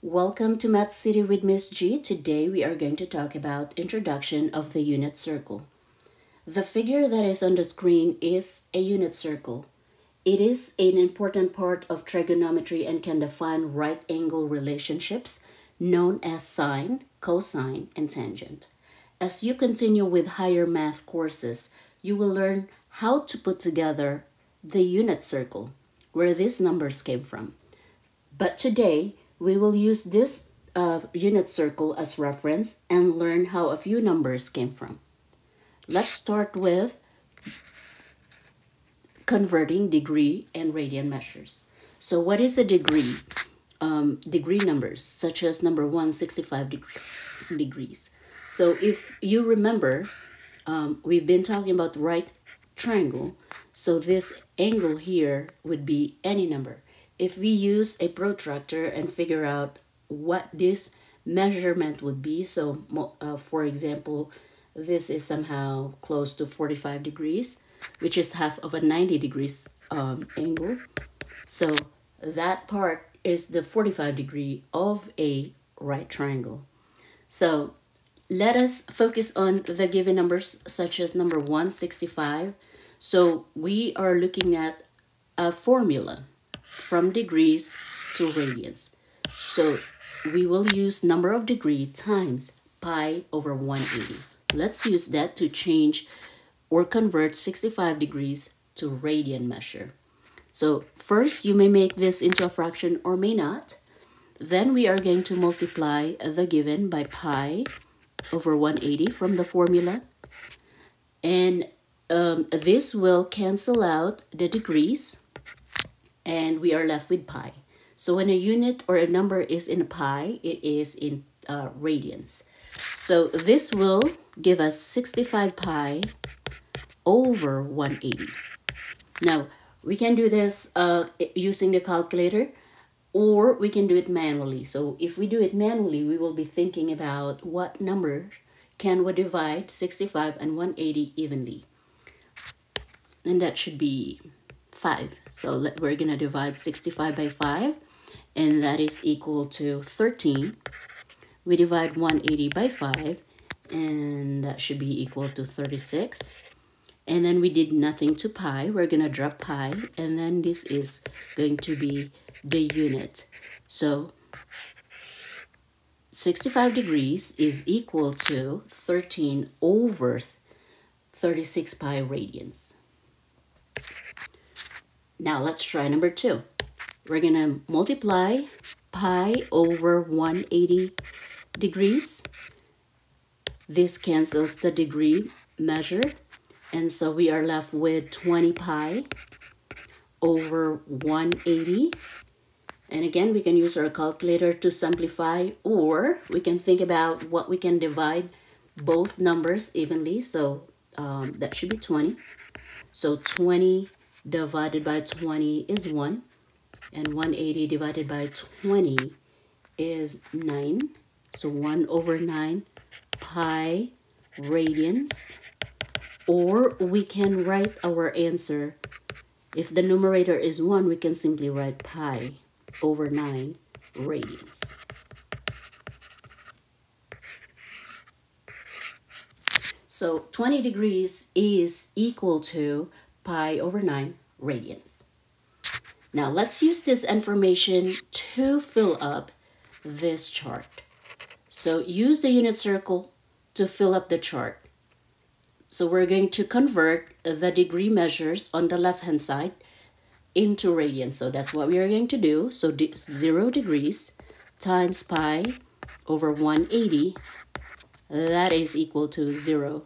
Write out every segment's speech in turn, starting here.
Welcome to Math City with Miss G. Today we are going to talk about introduction of the unit circle. The figure that is on the screen is a unit circle. It is an important part of trigonometry and can define right angle relationships known as sine, cosine, and tangent. As you continue with higher math courses, you will learn how to put together the unit circle, where these numbers came from. But today, we will use this uh, unit circle as reference and learn how a few numbers came from. Let's start with converting degree and radian measures. So what is a degree? Um, degree numbers, such as number 165 deg degrees. So if you remember, um, we've been talking about right triangle. So this angle here would be any number if we use a protractor and figure out what this measurement would be, so uh, for example, this is somehow close to 45 degrees, which is half of a 90 degrees um, angle. So that part is the 45 degree of a right triangle. So let us focus on the given numbers such as number 165. So we are looking at a formula from degrees to radians. So we will use number of degree times pi over 180. Let's use that to change or convert 65 degrees to radian measure. So first you may make this into a fraction or may not. Then we are going to multiply the given by pi over 180 from the formula. And um, this will cancel out the degrees and we are left with pi. So when a unit or a number is in a pi, it is in uh, radians. So this will give us 65 pi over 180. Now, we can do this uh, using the calculator or we can do it manually. So if we do it manually, we will be thinking about what number can we divide 65 and 180 evenly. And that should be 5. So we're going to divide 65 by 5, and that is equal to 13. We divide 180 by 5, and that should be equal to 36. And then we did nothing to pi. We're going to drop pi, and then this is going to be the unit. So 65 degrees is equal to 13 over 36 pi radians. Now let's try number two. We're gonna multiply pi over 180 degrees. This cancels the degree measure. And so we are left with 20 pi over 180. And again, we can use our calculator to simplify or we can think about what we can divide both numbers evenly. So um, that should be 20. So 20 divided by 20 is 1. And 180 divided by 20 is 9. So 1 over 9 pi radians. Or we can write our answer. If the numerator is 1, we can simply write pi over 9 radians. So 20 degrees is equal to pi over 9 radians. Now let's use this information to fill up this chart. So use the unit circle to fill up the chart. So we're going to convert the degree measures on the left hand side into radians. So that's what we are going to do. So 0 degrees times pi over 180, that is equal to 0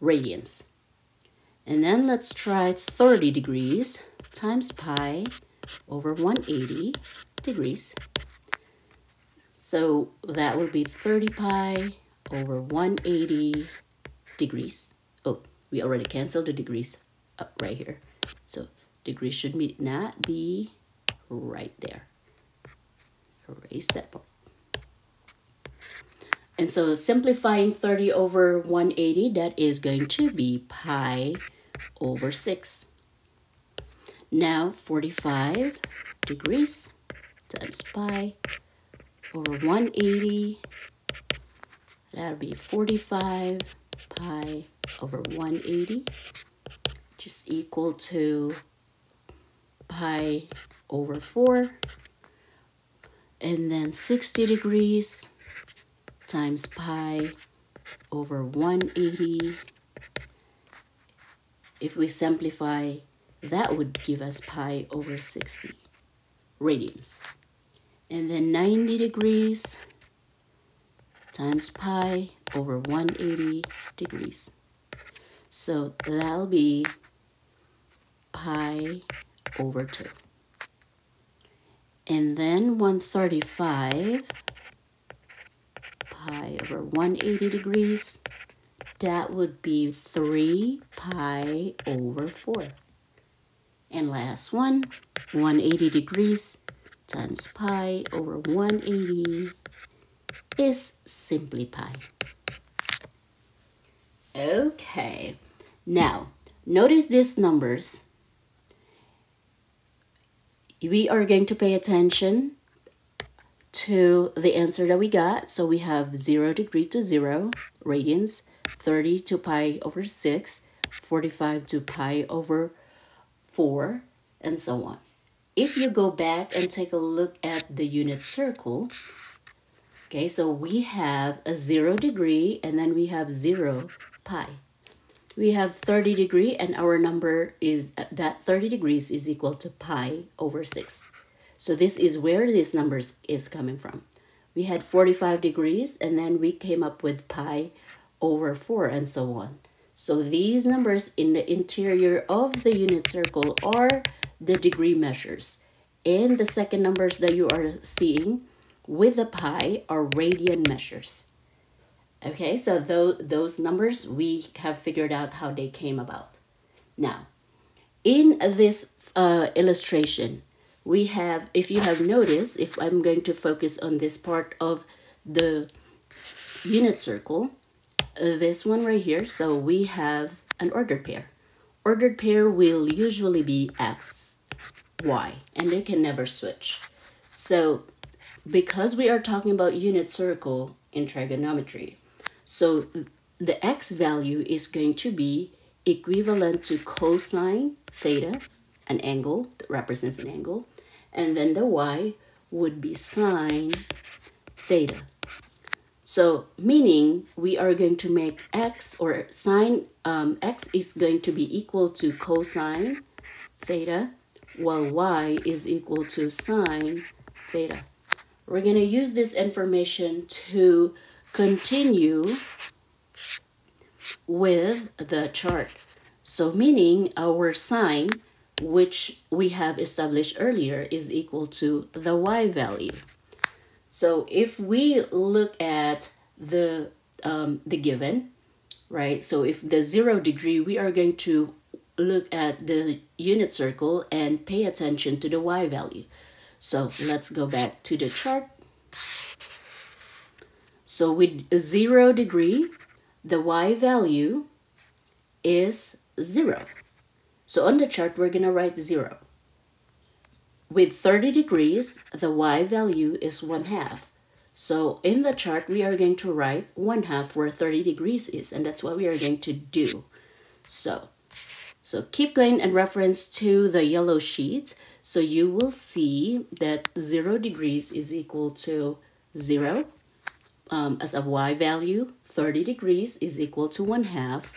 radians. And then let's try 30 degrees times pi over 180 degrees. So that would be 30 pi over 180 degrees. Oh, we already canceled the degrees up right here. So degrees should be, not be right there. Erase that part. And so simplifying 30 over 180, that is going to be pi over 6. Now 45 degrees times pi over 180. That'll be 45 pi over 180, which is equal to pi over 4. And then 60 degrees times pi over 180. If we simplify, that would give us pi over 60 radians. And then 90 degrees times pi over 180 degrees. So that'll be pi over 2. And then 135 pi over 180 degrees, that would be 3 pi over 4. And last one, 180 degrees times pi over 180 is simply pi. Okay, now notice these numbers. We are going to pay attention to the answer that we got. So we have 0 degree to 0 radians, 30 to pi over 6, 45 to pi over 4, and so on. If you go back and take a look at the unit circle, okay, so we have a 0 degree and then we have 0 pi. We have 30 degree and our number is that 30 degrees is equal to pi over 6. So this is where this numbers is coming from. We had 45 degrees and then we came up with pi over 4 and so on. So these numbers in the interior of the unit circle are the degree measures. And the second numbers that you are seeing with the pi are radian measures. Okay, so those, those numbers, we have figured out how they came about. Now, in this uh, illustration, we have, if you have noticed, if I'm going to focus on this part of the unit circle, this one right here, so we have an ordered pair. Ordered pair will usually be x, y, and they can never switch. So because we are talking about unit circle in trigonometry, so the x value is going to be equivalent to cosine theta, an angle that represents an angle, and then the y would be sine theta. So meaning we are going to make x or sine um, x is going to be equal to cosine theta while y is equal to sine theta. We're going to use this information to continue with the chart. So meaning our sine which we have established earlier is equal to the y value. So if we look at the um, the given, right? So if the zero degree, we are going to look at the unit circle and pay attention to the y value. So let's go back to the chart. So with zero degree, the y value is zero. So on the chart, we're going to write 0. With 30 degrees, the y value is 1 half. So in the chart, we are going to write 1 half where 30 degrees is, and that's what we are going to do. So, so keep going and reference to the yellow sheet. So you will see that 0 degrees is equal to 0 um, as a y value. 30 degrees is equal to 1 half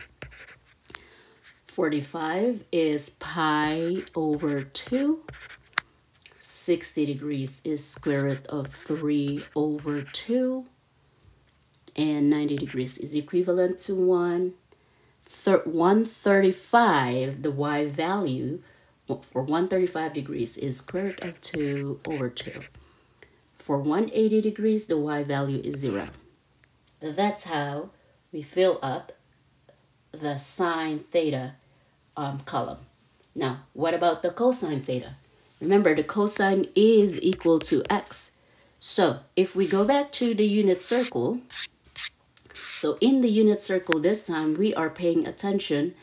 45 is pi over 2. 60 degrees is square root of 3 over 2. And 90 degrees is equivalent to 1. 135, the y value for 135 degrees is square root of 2 over 2. For 180 degrees, the y value is 0. That's how we fill up the sine theta um, column. Now, what about the cosine theta? Remember, the cosine is equal to x. So, if we go back to the unit circle, so in the unit circle this time, we are paying attention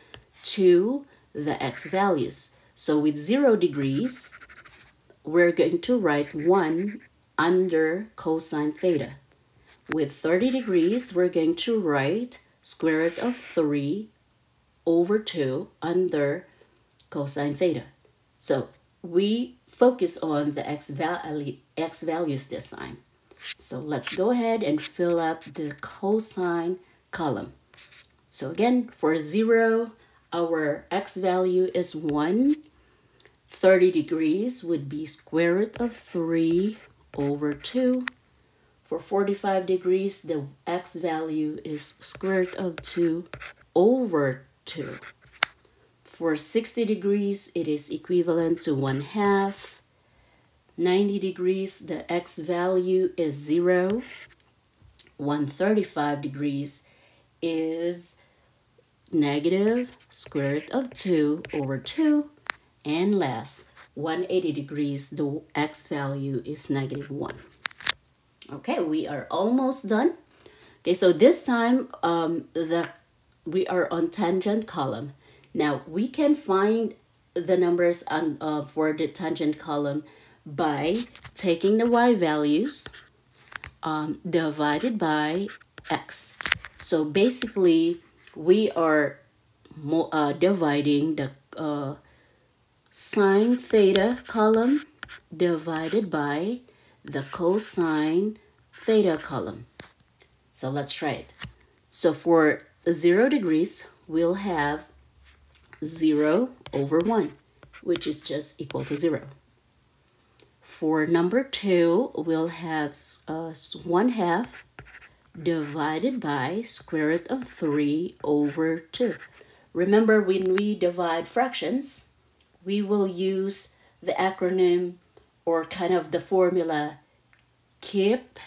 to the x values. So with 0 degrees, we're going to write 1 under cosine theta. With 30 degrees, we're going to write square root of 3 over 2 under cosine theta. So we focus on the x, value, x values this time. So let's go ahead and fill up the cosine column. So again, for 0, our x value is 1. 30 degrees would be square root of 3 over 2. For 45 degrees, the x value is square root of 2 over 2. For 60 degrees, it is equivalent to 1 half. 90 degrees, the x value is 0. 135 degrees is negative square root of 2 over 2 and less 180 degrees the x value is negative 1 okay we are almost done okay so this time um, the we are on tangent column now we can find the numbers on, uh, for the tangent column by taking the y values um, divided by x so basically we are uh, dividing the uh, sine theta column divided by the cosine theta column. So let's try it. So for 0 degrees, we'll have 0 over 1, which is just equal to 0. For number 2, we'll have uh, 1 half divided by square root of 3 over 2. Remember, when we divide fractions, we will use the acronym or kind of the formula keep,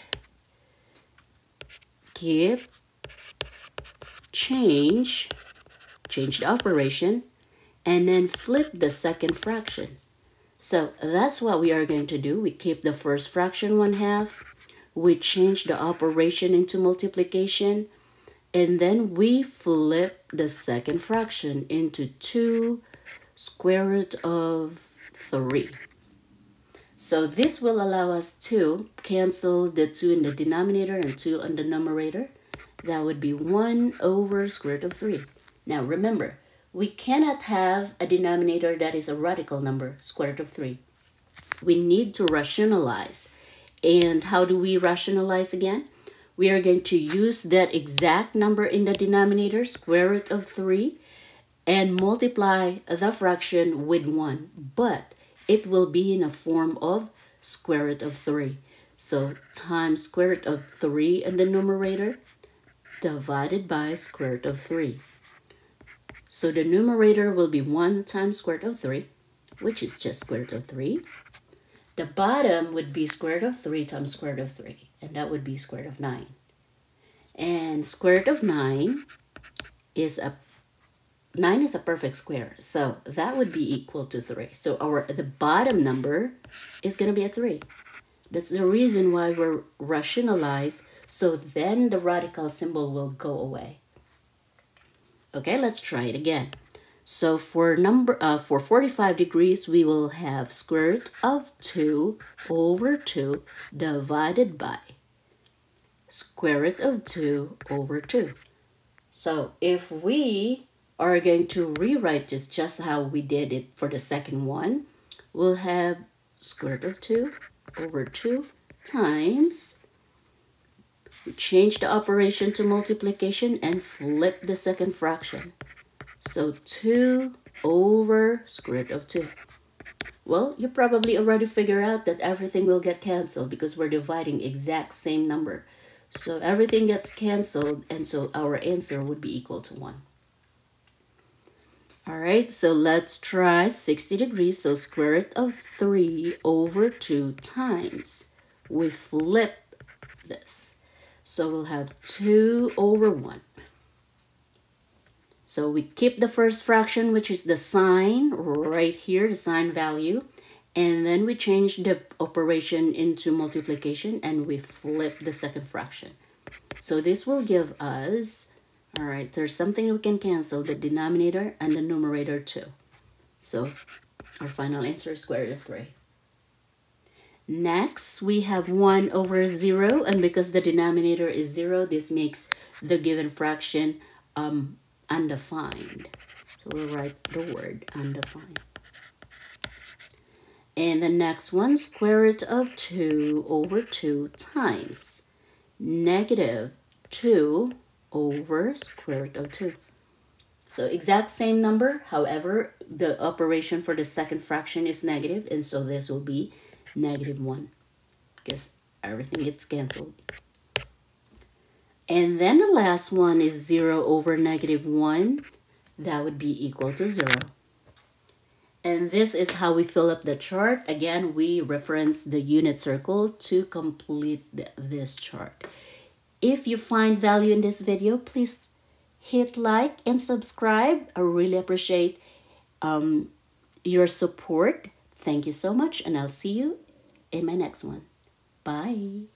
keep, change, change the operation, and then flip the second fraction. So that's what we are going to do. We keep the first fraction one half, we change the operation into multiplication and then we flip the second fraction into 2 square root of 3. So this will allow us to cancel the 2 in the denominator and 2 on the numerator. That would be 1 over square root of 3. Now remember, we cannot have a denominator that is a radical number, square root of 3. We need to rationalize and how do we rationalize again? We are going to use that exact number in the denominator, square root of 3, and multiply the fraction with 1. But it will be in a form of square root of 3. So times square root of 3 in the numerator divided by square root of 3. So the numerator will be 1 times square root of 3, which is just square root of 3. The bottom would be square root of 3 times square root of 3, and that would be square root of 9. And square root of 9 is a 9 is a perfect square, so that would be equal to 3. So our the bottom number is going to be a 3. That's the reason why we're rationalize, so then the radical symbol will go away. Okay, let's try it again. So for number uh, for 45 degrees, we will have square root of 2 over 2 divided by square root of 2 over 2. So if we are going to rewrite this just how we did it for the second one, we'll have square root of 2 over 2 times change the operation to multiplication and flip the second fraction. So 2 over square root of 2. Well, you probably already figure out that everything will get canceled because we're dividing exact same number. So everything gets canceled and so our answer would be equal to 1. Alright, so let's try 60 degrees. So square root of 3 over 2 times. We flip this. So we'll have 2 over 1. So we keep the first fraction, which is the sine right here, the sine value. And then we change the operation into multiplication and we flip the second fraction. So this will give us, all right, there's something we can cancel, the denominator and the numerator too. So our final answer is square root of 3. Next, we have 1 over 0, and because the denominator is 0, this makes the given fraction um, undefined. So we'll write the word undefined. And the next one, square root of 2 over 2 times negative 2 over square root of 2. So exact same number, however, the operation for the second fraction is negative, and so this will be negative 1 because everything gets cancelled. And then the last one is 0 over negative 1. That would be equal to 0. And this is how we fill up the chart. Again, we reference the unit circle to complete this chart. If you find value in this video, please hit like and subscribe. I really appreciate um, your support. Thank you so much, and I'll see you in my next one. Bye.